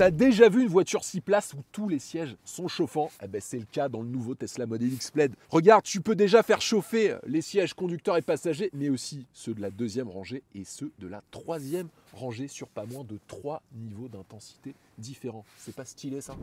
T'as déjà vu une voiture 6 places où tous les sièges sont chauffants? Eh ben c'est le cas dans le nouveau Tesla Model X Plaid. Regarde, tu peux déjà faire chauffer euh, les sièges conducteurs et passagers, mais aussi ceux de la deuxième rangée et ceux de la troisième rangée sur pas moins de trois niveaux d'intensité différents. C'est pas stylé ça?